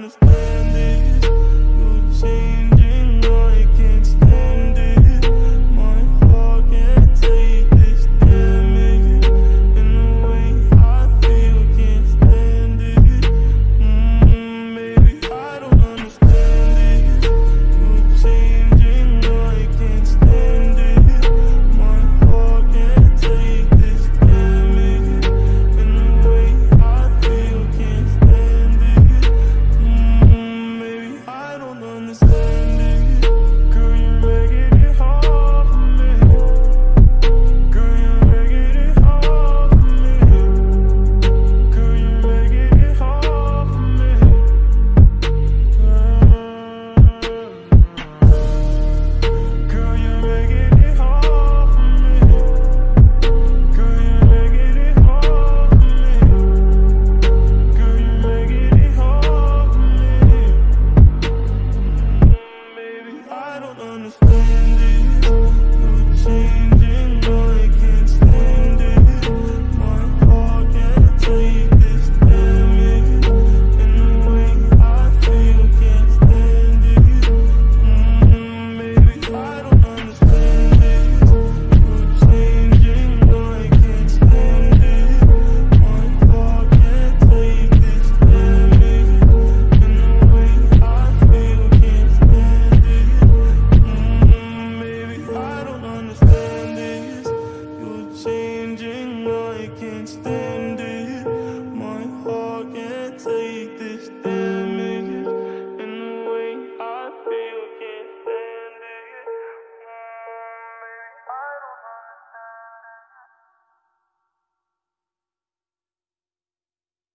understand this. You see. don't understand it. You're against the